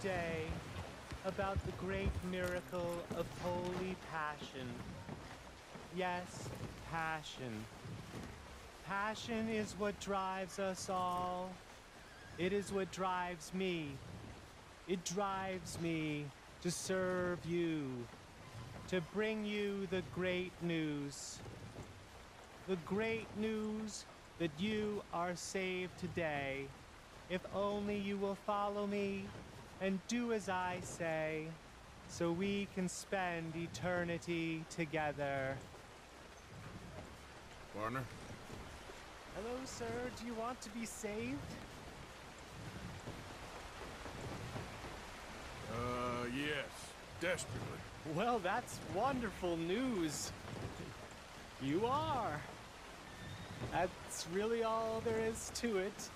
today about the great miracle of holy passion. Yes, passion. Passion is what drives us all. It is what drives me. It drives me to serve you, to bring you the great news. The great news that you are saved today, if only you will follow me and do as I say, so we can spend eternity together. Warner? Hello, sir. Do you want to be saved? Uh, yes. Desperately. Well, that's wonderful news. You are. That's really all there is to it.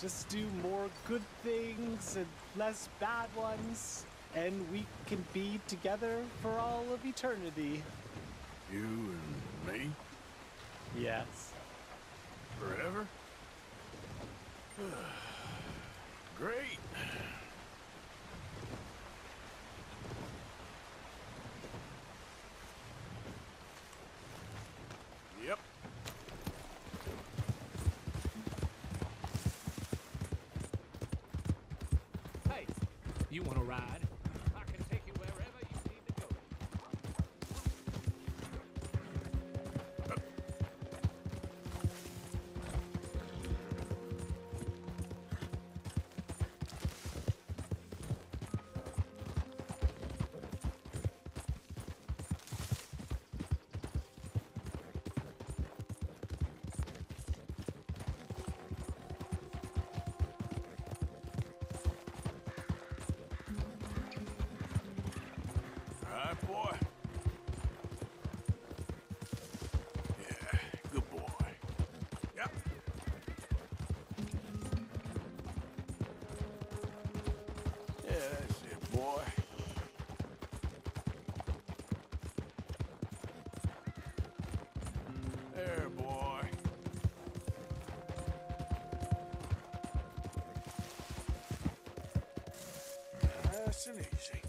Just do more good things and less bad ones, and we can be together for all of eternity. You and me? Yes. Forever? Great. Yep. Hey, you want to ride? Nice and easy.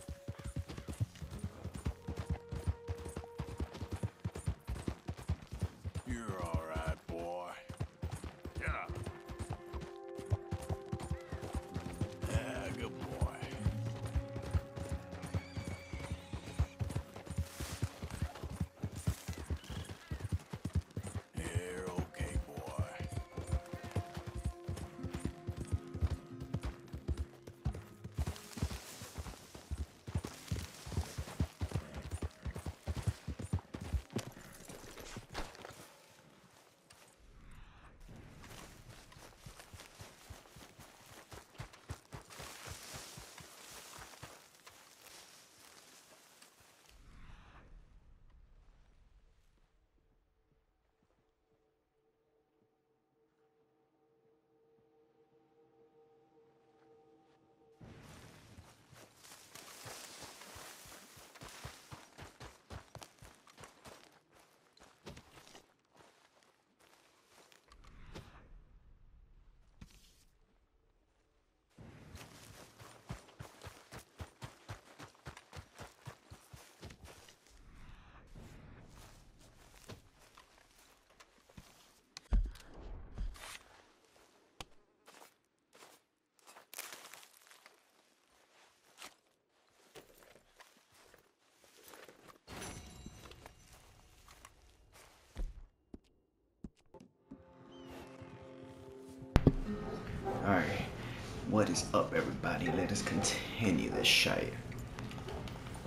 What is up, everybody? Let us continue this shite.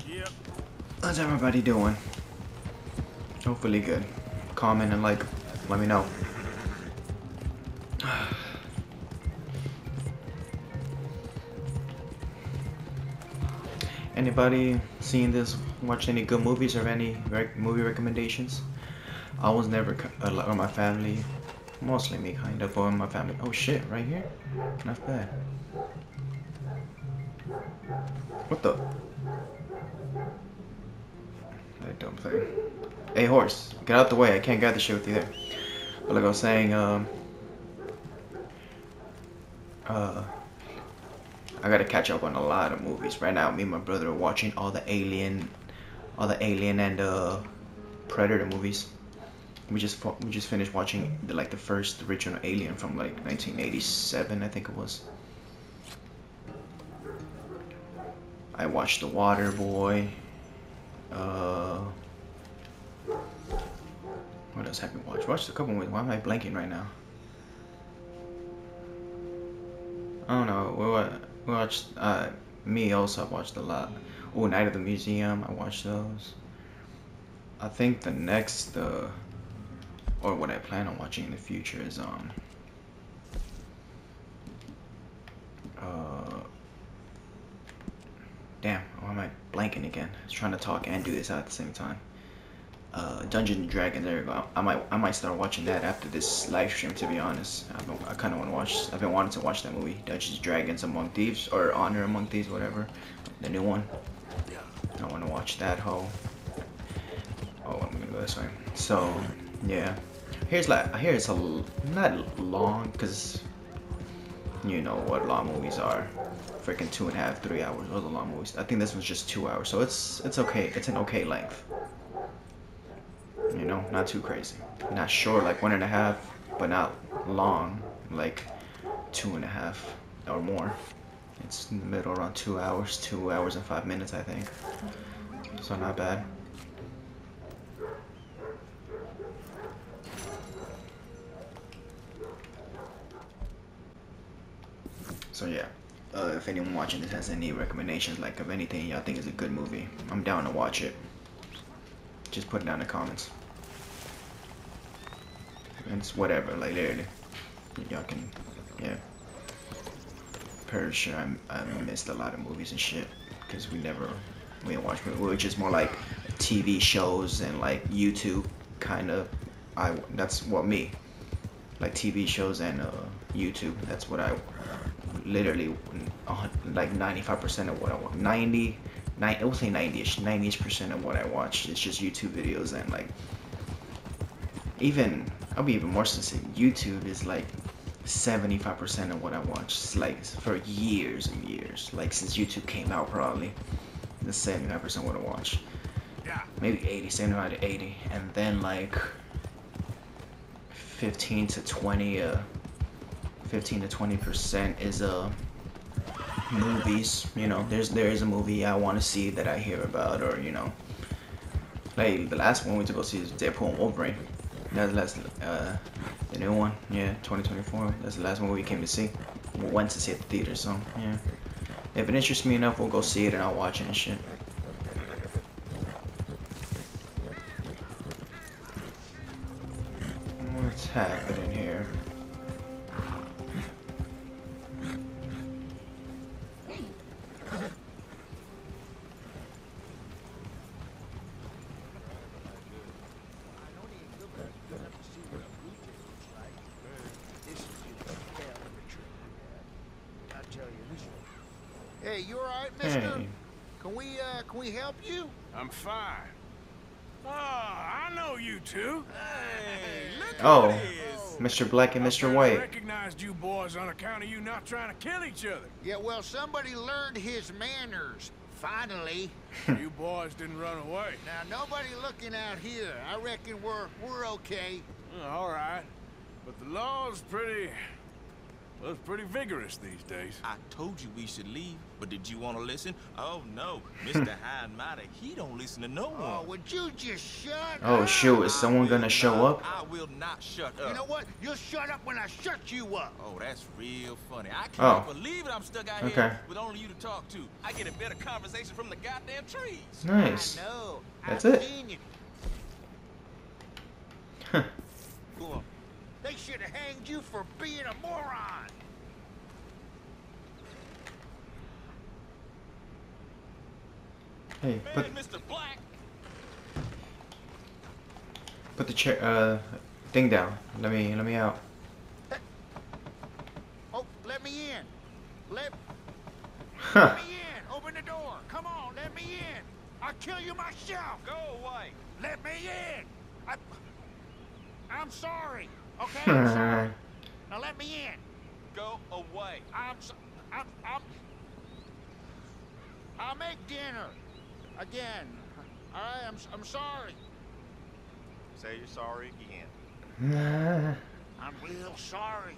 Yep. How's everybody doing? Hopefully good. Comment and like, let me know. Anybody seen this? Watch any good movies or any rec- movie recommendations? I was never uh, my family, mostly me kind of, or my family. Oh shit, right here? Not bad. What the? That dumb thing. Hey horse, get out the way. I can't get the shit with you there. But like I was saying, um, uh, I gotta catch up on a lot of movies right now. Me and my brother are watching all the Alien, all the Alien and uh, Predator movies. We just we just finished watching the, like the first original Alien from like 1987, I think it was. I watched The Water Boy. Uh, what else have we watched? Watched a couple movies. Why am I blanking right now? I don't know. We we watched. Uh, me also. I watched a lot. Oh, Night of the Museum. I watched those. I think the next, uh, or what I plan on watching in the future is um. Uh. Damn. Why am I blanking again? I was trying to talk and do this at the same time. Uh, Dungeons and Dragons. There you go. I might I might start watching that after this live stream. To be honest, I've been, I kind of want to watch. I've been wanting to watch that movie, Dungeons and Dragons Among Thieves or Honor Among Thieves, whatever, the new one. I want to watch that whole. Oh, I'm gonna go this way. So, yeah. Here's like here it's a not long, cause you know what long movies are. Freaking two and a half, three hours. Those are long movies. I think this one's just two hours, so it's it's okay. It's an okay length. You know, not too crazy. Not short like one and a half, but not long like two and a half or more. It's in the middle around two hours, two hours and five minutes, I think. So not bad. So yeah, uh, if anyone watching this has any recommendations, like of anything y'all think is a good movie, I'm down to watch it. Just put it down in the comments. It's whatever, like literally, y'all can, yeah. Pretty sure I, I missed a lot of movies and shit because we never we didn't watch movies. We were just more like TV shows and like YouTube kind of. I that's what me like TV shows and uh, YouTube. That's what I literally like 95% of what I watch. 90, 90 I would say 90ish, 90ish percent of what I watch is just YouTube videos and like even I'll be even more specific. YouTube is like 75% of what I watch. It's like for years and years, like since YouTube came out, probably the 75% what I watch. Yeah. Maybe 80, 75 to 80, and then like 15 to 20, uh, 15 to 20 percent is uh movies. You know, there's there is a movie I want to see that I hear about, or you know, like the last one we to go see is Deadpool and Wolverine. That's the last, uh, the new one. Yeah, 2024. That's the last one we came to see. We went to see at the theater, so yeah. If it interests me enough, we'll go see it and I'll watch it and shit. Mr. Black and Mr. barely White. recognized you boys on account of you not trying to kill each other. Yeah, well, somebody learned his manners. Finally. you boys didn't run away. Now, nobody looking out here. I reckon we're, we're okay. All right. But the law's pretty... Well, it's pretty vigorous these days. I told you we should leave, but did you want to listen? Oh no, Mr. High and Mighty, he don't listen to no one. Oh, would you just shut Oh up? shoot, is someone gonna will show up? I will not shut up. You know what? You'll shut up when I shut you up. Oh, that's real funny. I Oh. can't believe it. I'm stuck out Okay. here with only you to talk to. I get a better conversation from the goddamn trees. Nice. I know. That's I've it. Seen you. Huh. Go on. They should have hanged you for being a moron. Hey, Man, put Mr. Black. put the chair uh thing down. Let me let me out. Oh, let me in. Let, Huh. let me in. Open the door. Come on, let me in. I'll kill you myself. Go away. Let me in. I, I'm sorry. Okay, I'm sorry. Hmm. Now let me in. Go away. I'm so, I'm I'm I'll make dinner. Again. All right, I'm, I'm sorry. Say you're sorry again. Hmm. I'm real sorry.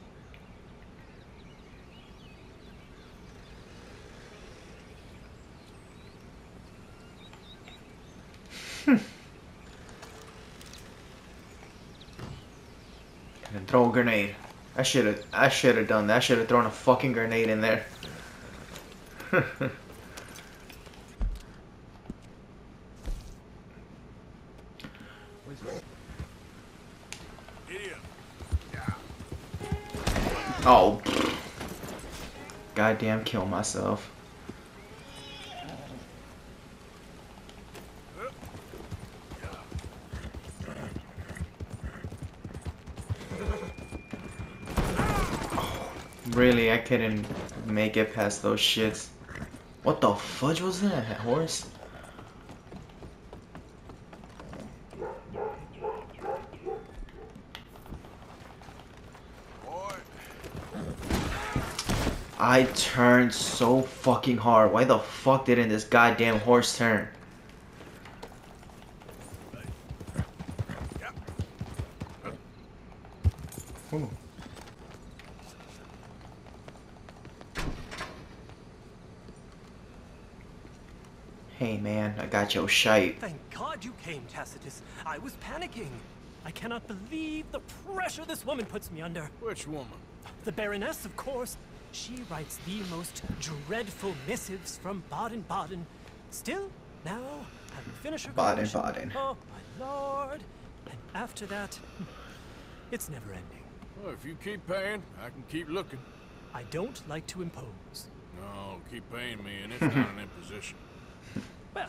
and throw a grenade. I should have. I should have done that. I should have thrown a fucking grenade in there. Oh. Goddamn, kill myself. Really, I couldn't make it past those shits. What the fudge was that? Horse? I turned so fucking hard. Why the fuck didn't this goddamn horse turn? Ooh. Hey man, I got your shite. Thank God you came, Tacitus. I was panicking. I cannot believe the pressure this woman puts me under. which woman? The Baroness, of course. She writes the most dreadful missives from Baden-Baden. Still, now I will finish her. Baden-Baden. Oh, my lord. And after that, hmm, it's never ending. Well, if you keep paying, I can keep looking. I don't like to impose. No, keep paying me, and it's not an imposition. Well,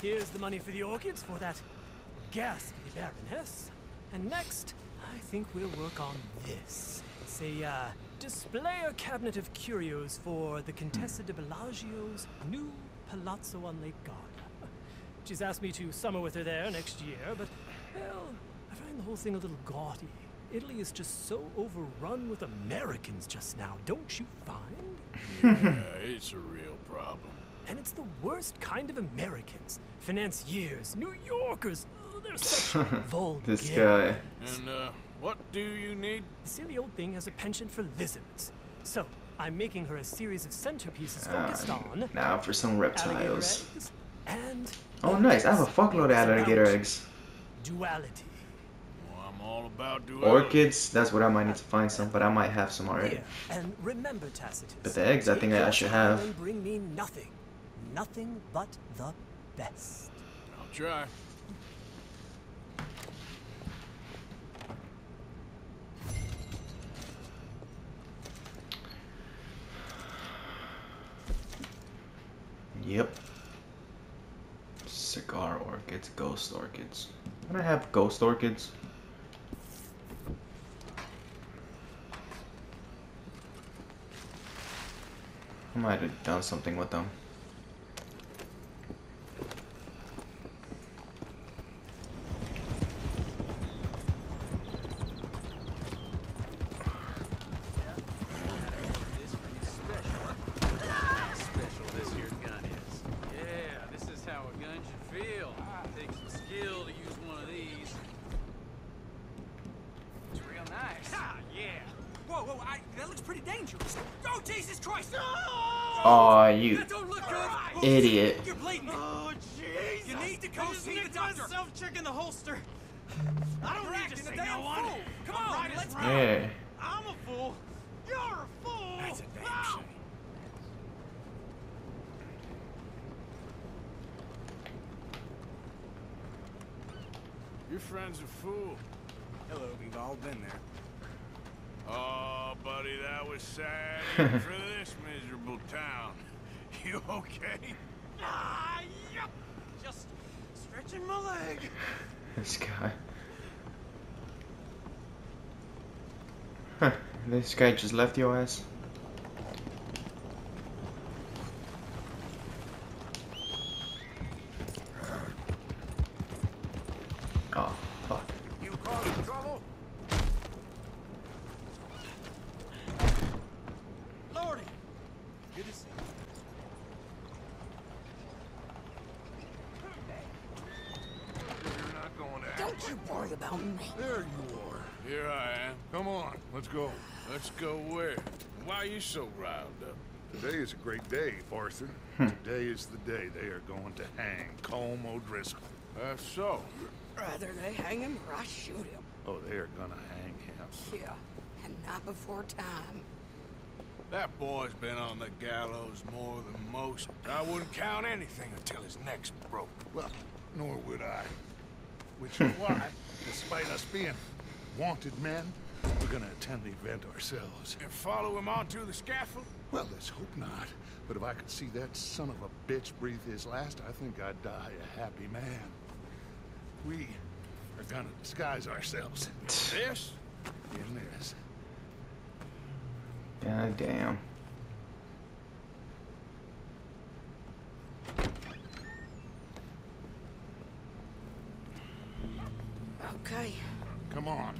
here's the money for the orchids for that ghastly Baroness. And next, I think we'll work on this. It's a uh, displayer cabinet of curios for the Contessa de Bellagio's new palazzo on Lake Garda. She's asked me to summer with her there next year, but, well, I find the whole thing a little gaudy. Italy is just so overrun with Americans just now, don't you find? yeah, it's a real problem. And it's the worst kind of Americans. Financiers, New Yorkers. Oh, they're such vulgar. This guy. And, uh, what do you need? The silly old thing has a penchant for lizards. So, I'm making her a series of centerpieces Ah, focused on now for some alligator reptiles. eggs and Oh nice, I have a fuckload of It's alligator about eggs. duality. I'm all about duality. Orchids, that's what I might need to find some, but I might have some already. And remember, Tacitus. But the eggs, I think I should have. Bring me nothing, nothing but the best. I'll try. Yep. Cigar orchids, ghost orchids. Can I have ghost orchids? I might have done something with them. Your friend's a fool. Hello, we've all been there. Oh, buddy, that was sad for this miserable town. You okay? Ah, yup. Just stretching my leg. This guy. Huh. This guy just left your ass. Oh, fuck. You causing trouble? Lordy. Good to see you. About me. There you are. Here I am. Come on, let's go. Let's go where? Why are you so riled up? Today is a great day, Arthur. Hmm. Today is the day they are going to hang Colm O'Driscoll. That's so. Rather they hang him or I shoot him. Oh, they are gonna hang him. Yeah, and not before time. That boy's been on the gallows more than most. I wouldn't count anything until his neck's broke. Well, nor would I. Which is why, despite us being wanted men, we're gonna attend the event ourselves. And follow him onto the scaffold? Well, let's hope not. But if I could see that son of a bitch breathe his last, I think I'd die a happy man. We are gonna disguise ourselves This? in this. God damn. Okay. Come on.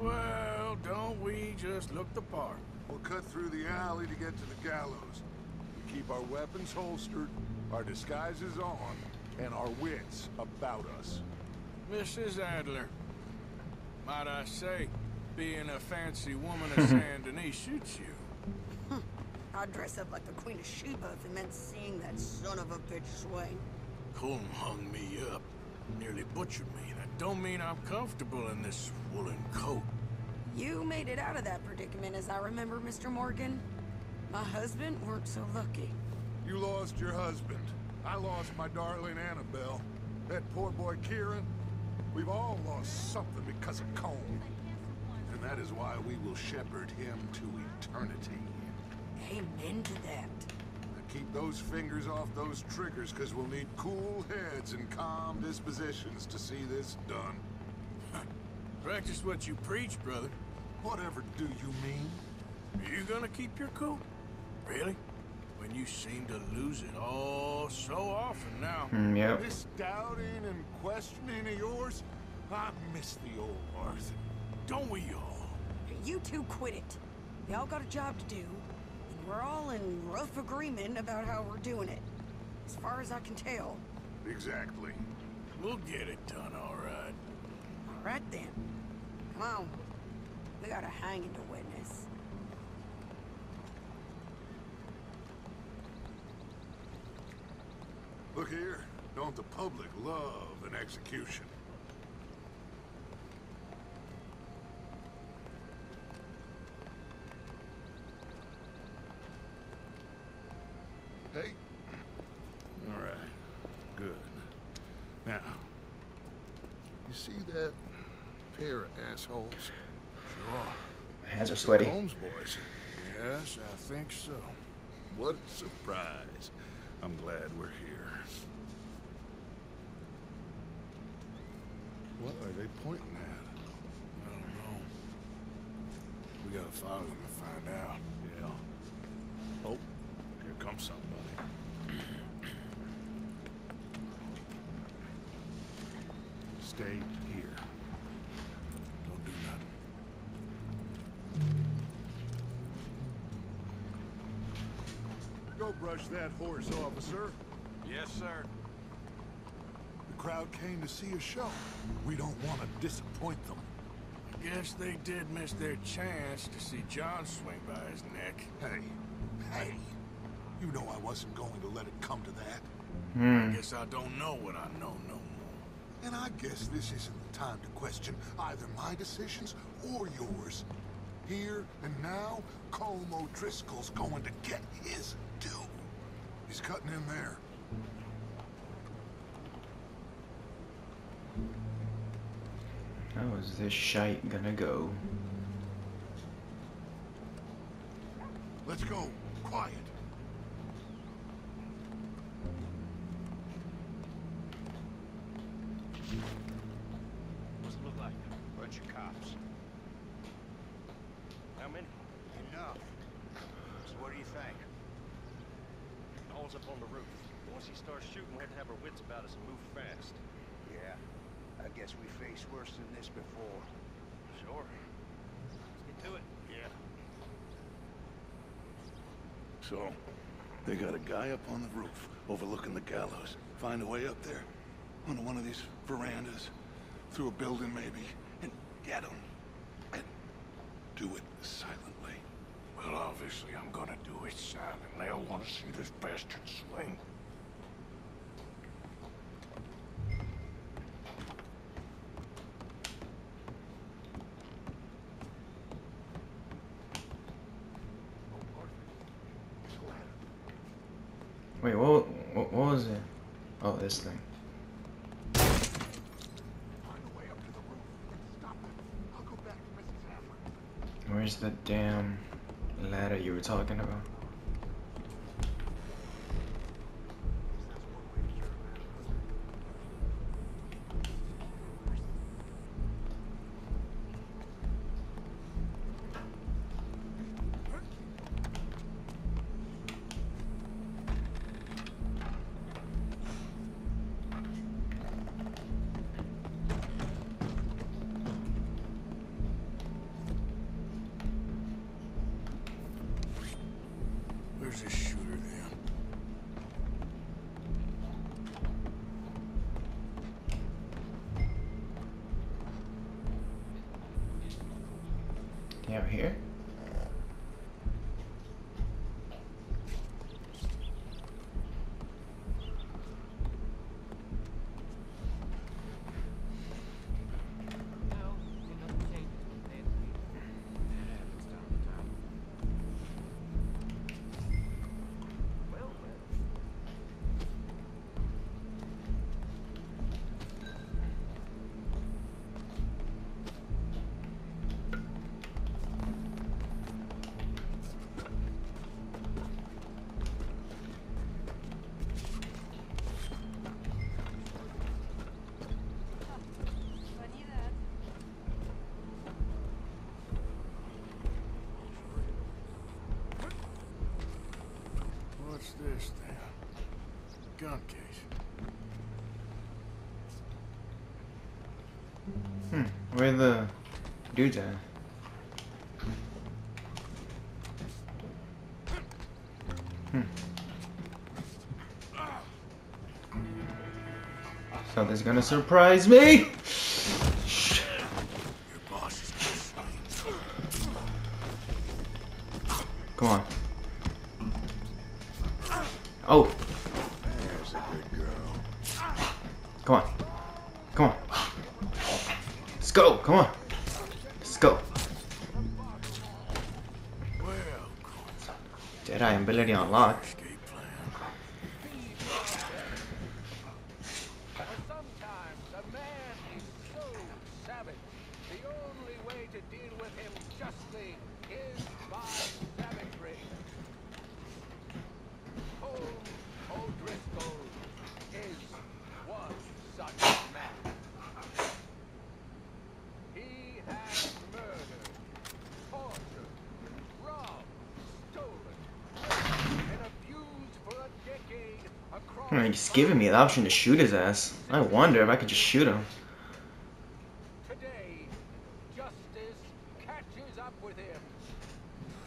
Well, don't we just look the part? We'll cut through the alley to get to the gallows. We keep our weapons holstered, our disguises on, and our wits about us. Mrs. Adler, might I say, being a fancy woman of Saint Denis suits you. I'd dress up like the Queen of Sheba if it meant seeing that son of a bitch swing. Colm hung me up, nearly butchered me. That don't mean I'm comfortable in this woolen coat. You made it out of that predicament, as I remember, Mr. Morgan. My husband weren't so lucky. You lost your husband. I lost my darling Annabelle. That poor boy Kieran. We've all lost something because of Colm. And that is why we will shepherd him to eternity. Amen to that. Now keep those fingers off those triggers, because we'll need cool heads and calm dispositions to see this done. Practice what you preach, brother. Whatever do you mean? Are you gonna keep your cool? Really? When you seem to lose it all so often now. Mm, yep. This doubting and questioning of yours, I miss the old Arthur. Don't we all? You two quit it. Y'all got a job to do, and we're all in rough agreement about how we're doing it. As far as I can tell. Exactly. We'll get it done, all right. All right then. Come on. We got a hanging to witness. Look here, don't the public love an execution? Hey. All right. Good. Now, you see that pair of assholes? Sure. Hands are sweaty. Holmes boys. Yes, I think so. What a surprise. I'm glad we're here. What are they pointing at? I don't know. We gotta follow them and find out. Yeah. Oh, here comes somebody. Stay Go that horse, officer. Yes, sir. The crowd came to see a show. We don't want to disappoint them. I guess they did miss their chance to see John swing by his neck. Hey, hey. You know I wasn't going to let it come to that. Hmm. I guess I don't know what I know no more. And I guess this isn't the time to question either my decisions or yours. Here and now, Colm O'Driscoll's going to get his due. He's cutting in there. How is this shite gonna go? Let's go. Quiet. What's it look like? Bunch of cops. How many? Enough. So what do you think? All's up on the roof. Once he starts shooting, we have to have our wits about us and move fast. Yeah. I guess we faced worse than this before. Sure. Let's get to it. Yeah. So, they got a guy up on the roof overlooking the gallows. Find a way up there. Onto one of these verandas. Through a building, maybe. And get him. And do it silently. Well, obviously I'm gonna do it silent. They'll want to see this bastard swing. Wait, what, what, what was it? Oh, this thing. Find a way up to the roof and stop it. I'll go back to Mrs. Hammer. Where's the damn ladder you were talking about? What's this? Gun case. Hmm, where the dudes at? Hmm. Something's gonna surprise me! Giving me the option to shoot his ass. I wonder if I could just shoot him. Today, justice catches up with him.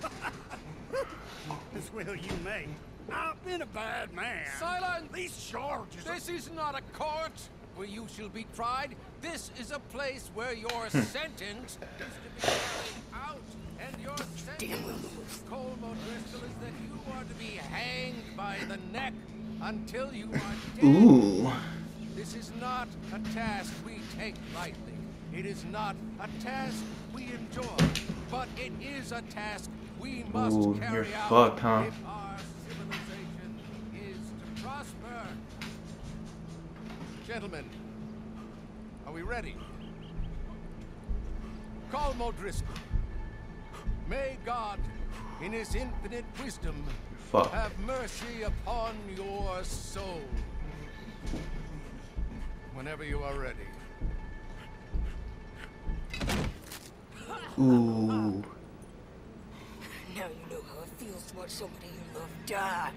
As will you may. I've been a bad man. Silence! These charges are This is not a court where you shall be tried. This is a place where your hmm. sentence is to be carried out. And your sentence, Colm O'Driscoll, is that you are to be hanged by the neck until you are dead. Ooh. This is not a task we take lightly. It is not a task we enjoy, but it is a task we must Ooh, carry you're out fucked, huh? if our civilization is to prosper. Gentlemen, are we ready? Colm O'Driscoll. May God, in his infinite wisdom, Fuck. have mercy upon your soul. Whenever you are ready. Ooh. Now you know how it feels to watch somebody you love die.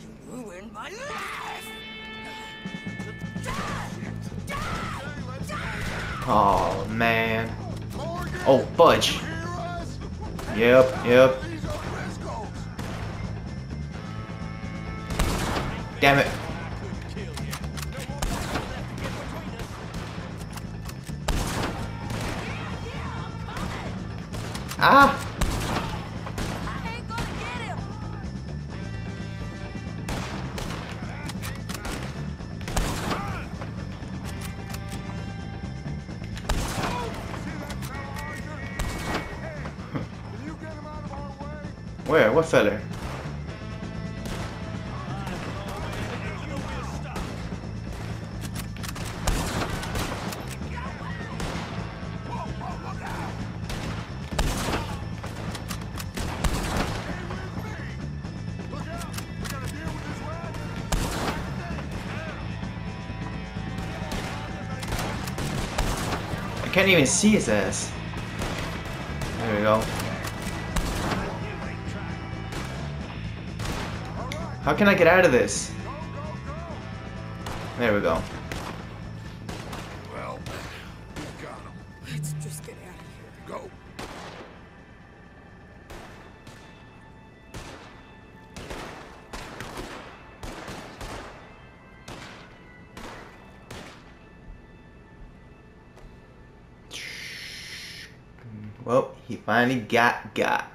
You ruined my life! Oh man. Oh fudge. Yep, yep. Damn it. Ah! Where? What fella? Can't even see his ass. There we go. How can I get out of this? There we go. Got got.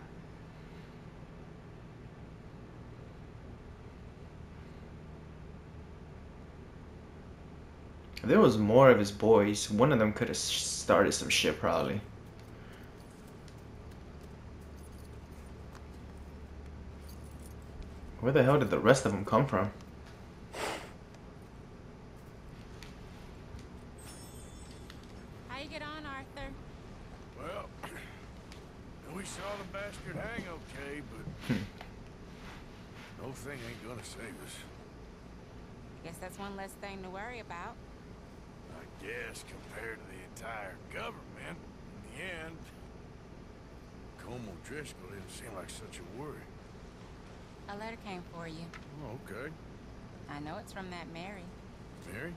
If there was more of his boys, one of them could have started some shit probably. Where the hell did the rest of them come from? How you get on, Arthur? Well, we saw the bastard hang okay, but no thing ain't gonna save us. Guess that's one less thing to worry about. I guess compared to the entire government, in the end, Colm O'Driscoll didn't seem like such a worry. A letter came for you. Oh, okay. I know it's from that Mary. Mary?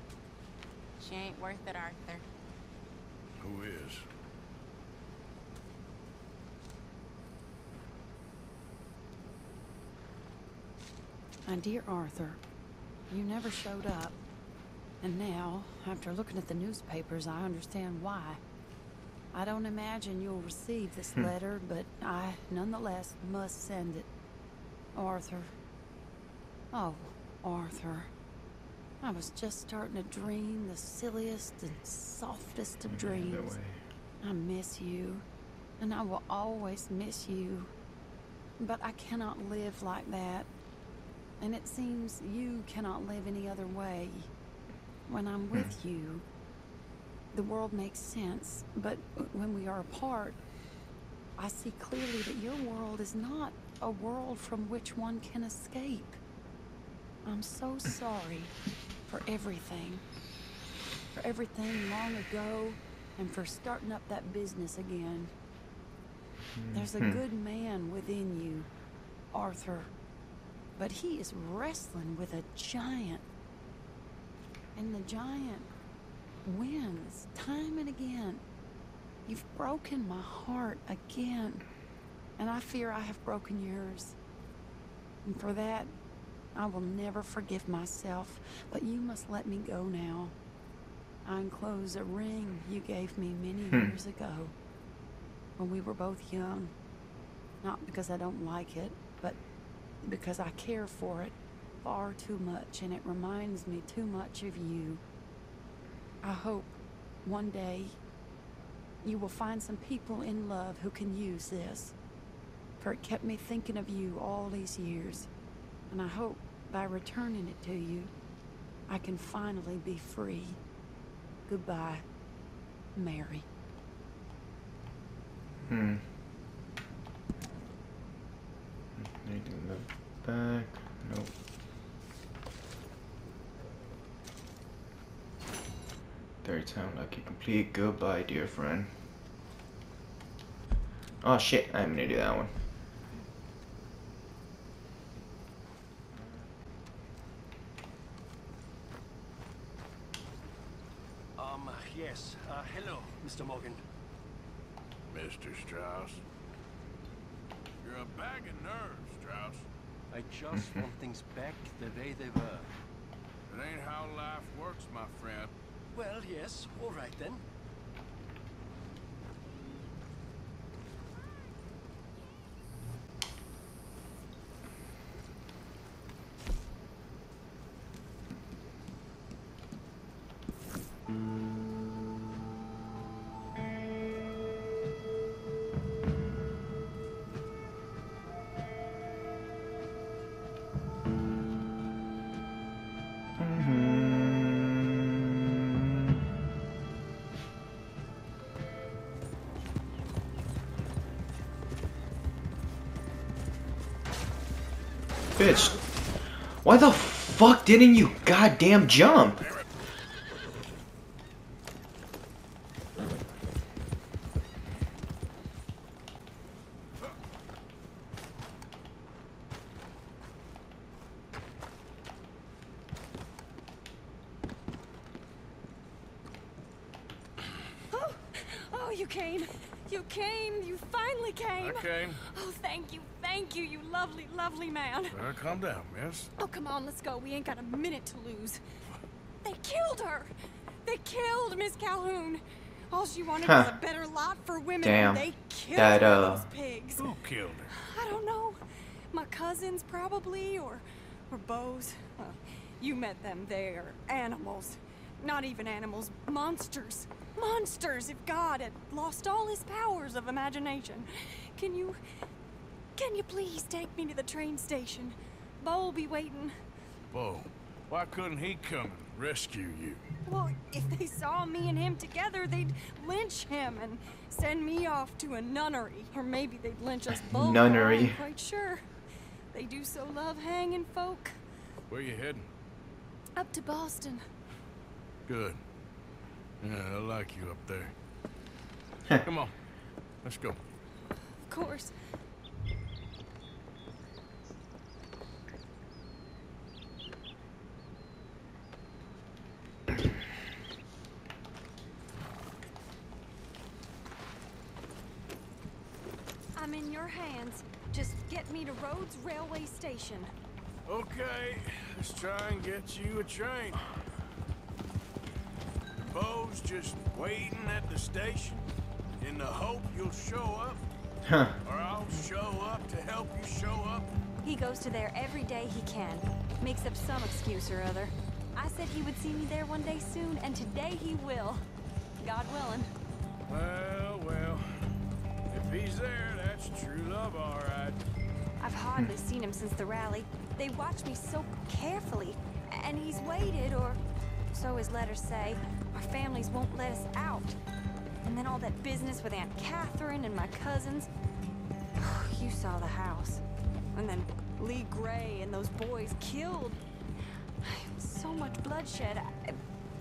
She ain't worth it, Arthur. Who is? My dear Arthur, you never showed up. And now, after looking at the newspapers, I understand why. I don't imagine you'll receive this Hmm. letter, but I nonetheless must send it. Arthur. Oh, Arthur. I was just starting to dream the silliest and softest of dreams. I miss you, and I will always miss you. But I cannot live like that. And it seems you cannot live any other way. When I'm with you, the world makes sense. But when we are apart, I see clearly that your world is not a world from which one can escape. I'm so sorry for everything. For everything long ago, and for starting up that business again. There's a Mhm. good man within you, Arthur. But he is wrestling with a giant. And the giant wins time and again. You've broken my heart again. And I fear I have broken yours. And for that, I will never forgive myself. But you must let me go now. I enclose a ring you gave me many Hmm. years ago when we were both young. Not because I don't like it, but because I care for it far too much and it reminds me too much of you. I hope one day you will find some people in love who can use this. For it kept me thinking of you all these years. And I hope by returning it to you, I can finally be free. Goodbye, Mary. Hmm. Anything in the back? Nope. Third time lucky complete. Goodbye, dear friend. Oh shit, I'm gonna do that one. Um, yes. Uh, hello, Mr. Morgan. Mr. Strauss. You're a bag of nerves, Strauss. I just want things back the way they were. It ain't how life works, my friend. Well, yes, all right then. Bitch. Why the fuck didn't you goddamn jump? Oh, oh, you came. You came. You finally came. I came. Oh, thank you. Thank you, you lovely, lovely man. Uh, calm down, miss. Oh, come on, let's go. We ain't got a minute to lose. They killed her. They killed Miss Calhoun. All she wanted was a better lot for women. Damn. And they killed That, uh, those pigs. Who killed her? I don't know. My cousins, probably, or or Beau's. Uh, you met them. They're animals. Not even animals. Monsters. Monsters. If God had lost all his powers of imagination. Can you... Can you please take me to the train station? Beau'll be waiting. Beau, why couldn't he come and rescue you? Well, if they saw me and him together, they'd lynch him and send me off to a nunnery. Or maybe they'd lynch us both. Nunnery. I'm quite sure. They do so love hanging folk. Where you heading? Up to Boston. Good. Yeah, I like you up there. Come on, let's go. Of course. I'm your hands. Just get me to Rhodes Railway Station. Okay, let's try and get you a train. Beau's just waiting at the station in the hope you'll show up, Huh. or I'll show up to help you show up. He goes to there every day he can. Makes up some excuse or other. I said he would see me there one day soon, and today he will. God willing. Well, well, if he's there, that's true love, all right. I've hardly seen him since the rally. They watch me so carefully, and he's waited, or so his letters say. Our families won't let us out. And then all that business with Aunt Catherine and my cousins. You saw the house. And then Lee Gray and those boys killed. So much bloodshed.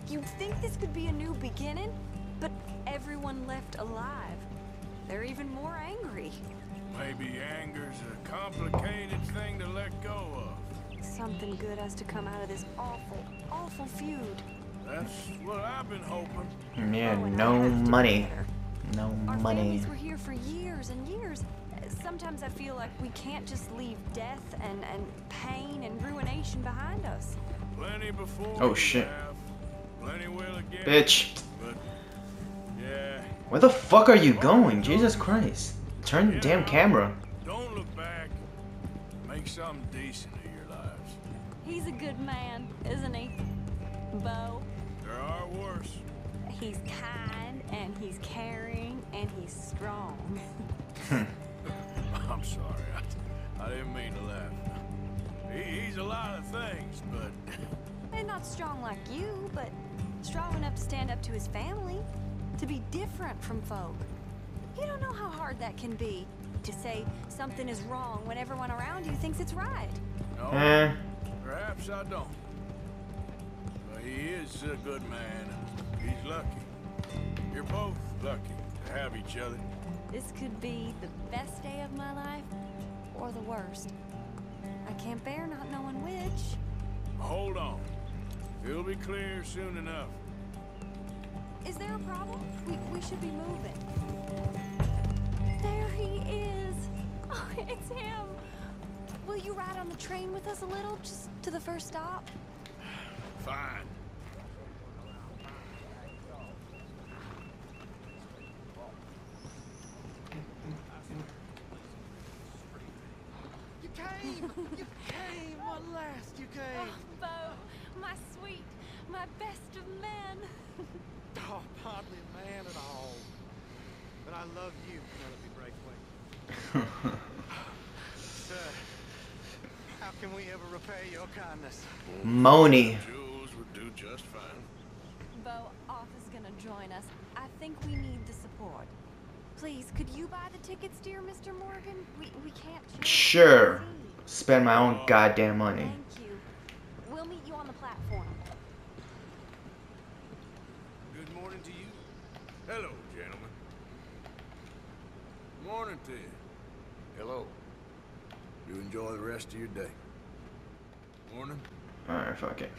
You'd think this could be a new beginning, but everyone left alive. They're even more angry. Maybe anger's a complicated thing to let go of. Something good has to come out of this awful, awful feud. That's what I've been hoping. Mm, yeah, Oh, and no have to do money. No Our money. families were here for years and years. Sometimes I feel like we can't just leave death and, and pain and ruination behind us. Plenty before. Oh, shit. Plenty will again. Bitch. But yeah, Where the fuck are you going? Jesus Christ. Turn the damn camera. don't look back. Make something decent of your lives. He's a good man, isn't he? Beau. There are worse. He's kind and he's caring and he's strong. I'm sorry. I, I didn't mean to laugh. He, he's a lot of things, but And not strong like you, but strong enough to stand up to his family, to be different from folk. You don't know how hard that can be, to say something is wrong when everyone around you thinks it's right. no, Eh. perhaps I don't. But he is a good man, he's lucky. You're both lucky to have each other. This could be the best day of my life, or the worst. I can't bear not knowing which. Hold on. It'll be clear soon enough. Is there a problem? We, we should be moving. There he is. Oh, it's him. will you ride on the train with us a little, just to the first stop? Fine. You came! You came! At last you came! Oh, Beau, my sweet, my best of men. Oh, hardly a man at all. But I love you, Penelope Braithwaite. Sir, how can we ever repay your kindness? Moni. Jewels would do just fine. Beau, Arthur's gonna join us. I think we need the support. Please, could you buy the tickets, dear Mr. Morgan? We, we can't Sure. Spend my own goddamn money. Thank you. We'll meet you on the platform. Good morning to you. Hello, gentlemen. Morning to you. Hello. You enjoy the rest of your day. Morning. Alright, fuck it.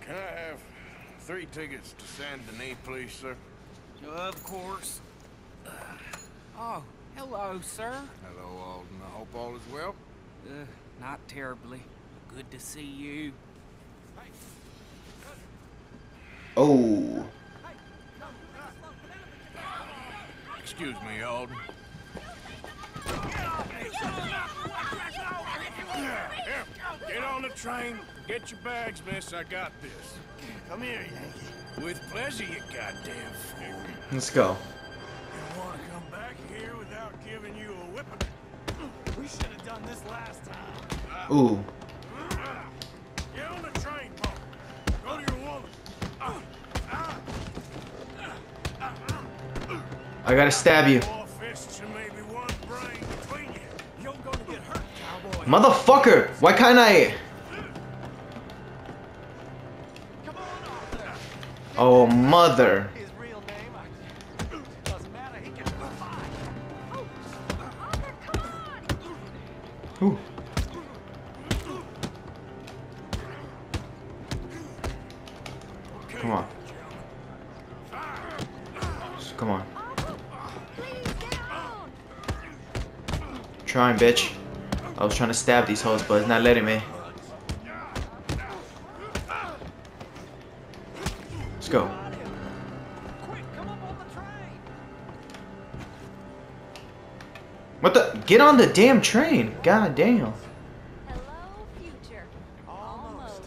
Can I have three tickets to Saint Denis, please, sir? Of course. Oh, hello, sir. Hello, Alden. I hope all is well. Uh, not terribly. Good to see you. Oh. Excuse me, Alden. Train. Get your bags, miss. I got this. Come here, Yankee. With pleasure, you goddamn fool. Let's go. You want to come back here without giving you a whipping? We should have done this last time. Ooh. Uh, uh, get on the train, Paul. Go to your woman. Ah. Uh, I gotta stab you. Four fists and maybe one brain between you. You're gonna get hurt, cowboy. Motherfucker! Why can't I? Can mother. Ooh. Come on. Come on. Trying, bitch. I was trying to stab these hoes, but it's not letting me. Get on the damn train. God damn. Hello, future. Almost.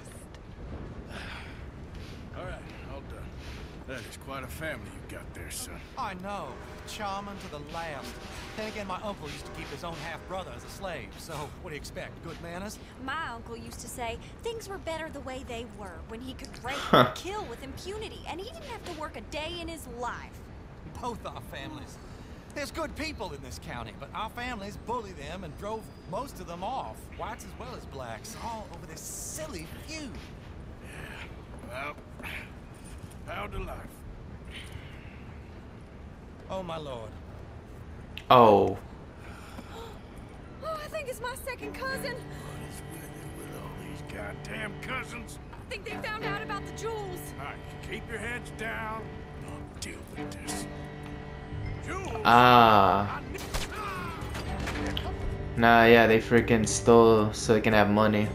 All right, all done. Uh, that is quite a family you got there, son. I know. Charming to the last. Then again, my uncle used to keep his own half-brother as a slave, so what do you expect? Good manners? My uncle used to say things were better the way they were when he could rape Huh. and kill with impunity, and he didn't have to work a day in his life. Both our families. There's good people in this county, but our families bully them and drove most of them off, whites as well as blacks, all over this silly feud. Yeah, Well, how to life. Oh, my lord. Oh. Oh, I think it's my second cousin. What is with it with all these goddamn cousins. I think they found out about the jewels. All right, keep your heads down. I'll deal with this. Ah. Nah, yeah, they freaking stole so they can have money.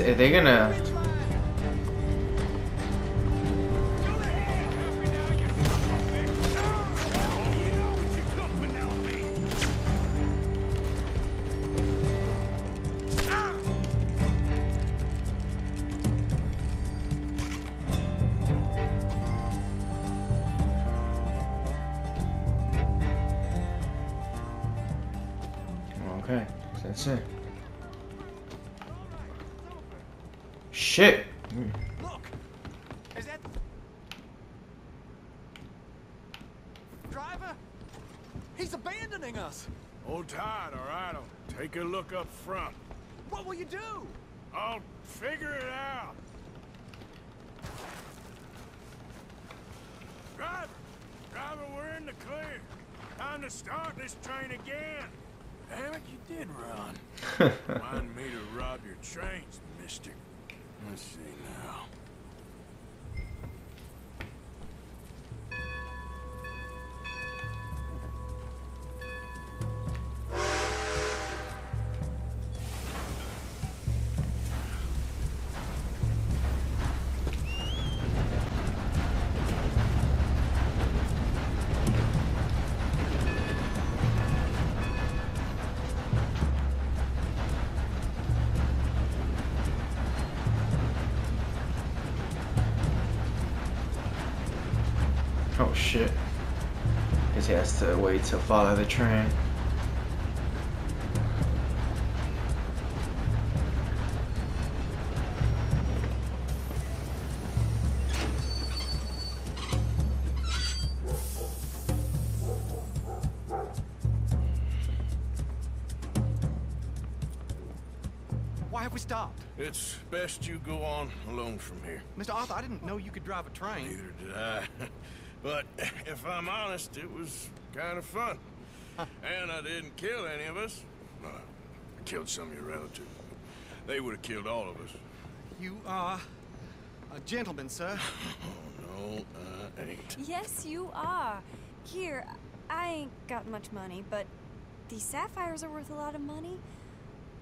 What is? Are they gonna? Driver? He's abandoning us! Hold tight, all right? I'll take a look up front. What will you do? I'll figure it out. Driver! Driver, we're in the clear. Time to start this train again. Damn it, you did run. Remind me to rob your trains, mister. Let's see now. Shit. Because he has to wait to follow the train. Why have we stopped? It's best you go on alone from here. Mr. Arthur, I didn't know you could drive a train. Neither did I. but if I'm honest, it was kind of fun. and I didn't kill any of us. Uh, I killed some of your relatives. They would have killed all of us. You are a gentleman, sir. Oh, no, I ain't. Yes, you are. Here, I ain't got much money, but these sapphires are worth a lot of money.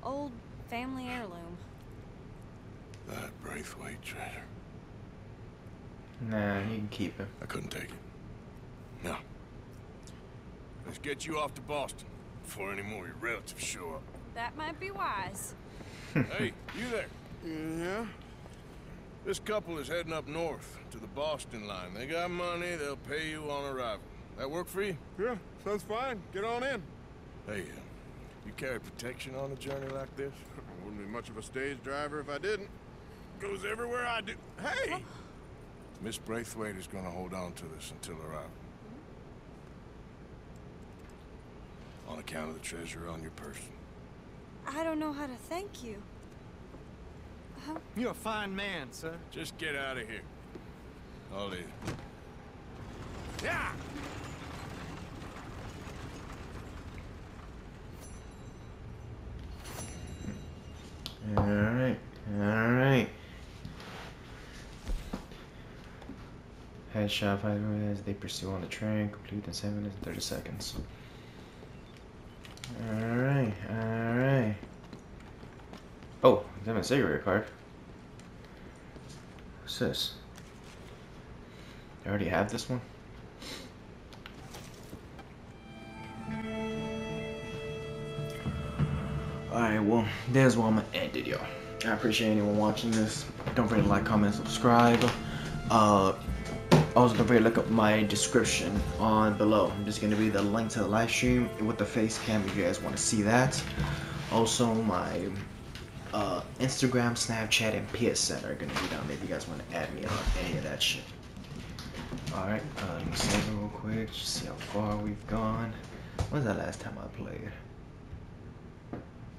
Old family heirloom. That Braithwaite treasure. Nah, you can keep it. I couldn't take it. No. Let's get you off to Boston before any more of your relatives show up. That might be wise. hey, you there? Yeah? This couple is heading up north to the Boston line. They got money, they'll pay you on arrival. That work for you? Yeah, sounds fine. Get on in. Hey, uh, you carry protection on a journey like this? I wouldn't be much of a stage driver if I didn't. Goes everywhere I do. Hey! Miss Braithwaite is gonna hold on to this until arrival. On account of the treasure on your person. I don't know how to thank you. Huh? You're a fine man, sir. Just get out of here. I'll leave. Yeah! Alright, alright. Headshot five minutes, they pursue on the train, complete in 7 minutes and 30 seconds. Alright, alright. Oh, have a cigarette card. What's this? I already have this one? Alright, well, there's where I'm gonna end it, y'all. I appreciate anyone watching this. Don't forget to like, comment, subscribe. Uh, also, don't forget to look up my description on below. There's gonna be the link to the live stream with the face cam if you guys want to see that. Also, my uh, Instagram, Snapchat, and PSN are gonna be down there if you guys want to add me on any of that shit. Alright, uh, let me save it real quick, just see how far we've gone. When's that last time I played?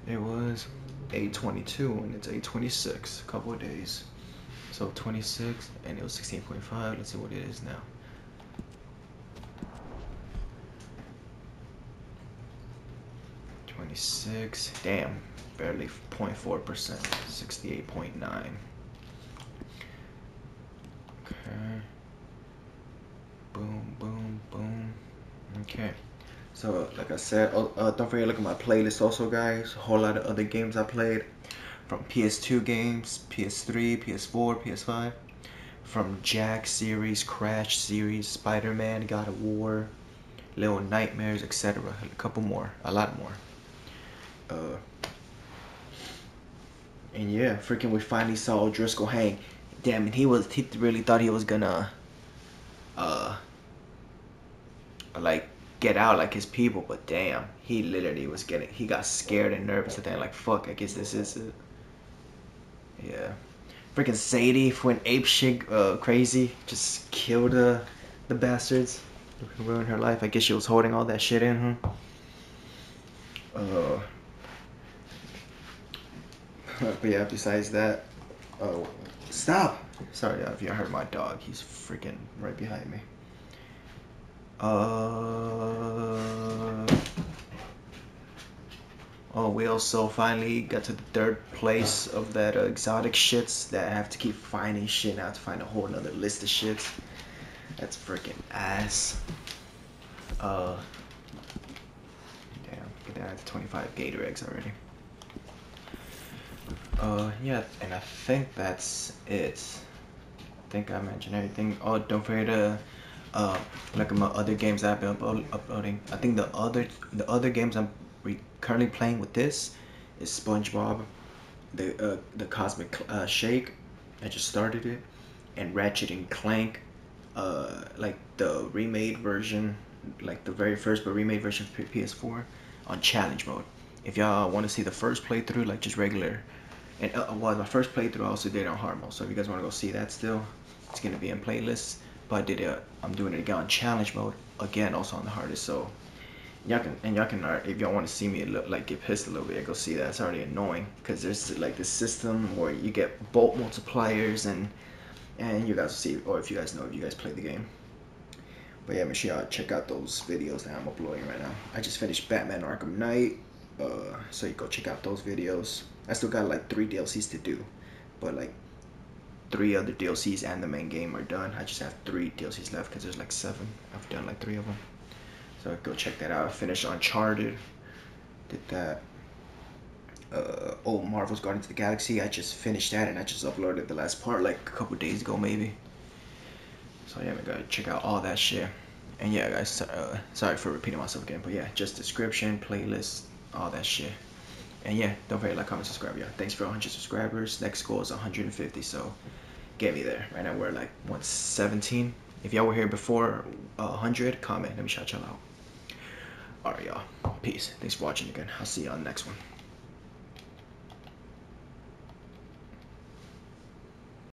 It was 822 and it's 826, a couple of days. So 26 and it was 16.5. Let's see what it is now. Twenty-six. Damn, barely 0.4 percent. Sixty-eight point nine. Okay. Boom, boom, boom. Okay. So, like I said, uh, uh, don't forget to look at my playlist also, guys. A whole lot of other games I played. From PS2 games, PS3, PS4, PS5. From Jak series, Crash series, Spider-Man, God of War, Little Nightmares, etc. A couple more. A lot more. Uh, and yeah, freaking we finally saw Driscoll hang. Damn it, he was, he really thought he was gonna, uh, like, get out like his people, but damn, he literally was getting, he got scared and nervous and then like, fuck, I guess this is it. Yeah. Freaking Sadie went ape shit uh, crazy, just killed uh, the bastards, ruined her life. I guess she was holding all that shit in, huh? Uh, but yeah, besides that, oh, stop! Sorry if you heard my dog, he's freaking right behind me. Uh, oh, we also finally got to the third place of that uh, exotic shits that I have to keep finding shit now to find a whole another list of shits. That's freaking ass. Uh, damn, get down to 25 gator eggs already. Uh, yeah, and I think that's it. I think I mentioned everything. Oh, don't forget to uh, like my other games I've been uploading. I think the other the other games I'm currently playing with this is SpongeBob, the uh, the Cosmic uh, Shake. I just started it, and Ratchet and Clank, uh, like the remade version, like the very first but remade version of PS4 on challenge mode. If y'all want to see the first playthrough, like just regular, and uh, well, my first playthrough I also did on hard mode. So if you guys want to go see that still, it's gonna be in playlists. But I did it. I'm doing it again on challenge mode again, also on the hardest. So y'all can and y'all can uh, if y'all want to see me look, like get pissed a little bit, go see that. It's already annoying because there's like this system where you get bolt multipliers and and you guys see or if you guys know if you guys play the game. But yeah, make sure y'all check out those videos that I'm uploading right now. I just finished Batman Arkham Knight, uh, so you go check out those videos. I still got like three DLCs to do, but like three other DLCs and the main game are done. I just have three DLCs left because there's like seven. I've done like three of them. So go check that out. Finished Uncharted. Did that. Uh, oh, Marvel's Guardians of the Galaxy. I just finished that and I just uploaded the last part like a couple days ago maybe. So yeah, gotta check out all that shit. And yeah, guys, uh, sorry for repeating myself again, but yeah, just description, playlist, all that shit. And yeah, don't forget to like, comment, subscribe, y'all. Thanks for 100 subscribers. Next goal is 150, so get me there. Right now we're like 117. If y'all were here before uh, 100, comment. Let me shout y'all out. Alright, y'all. Peace. Thanks for watching again. I'll see you on the next one.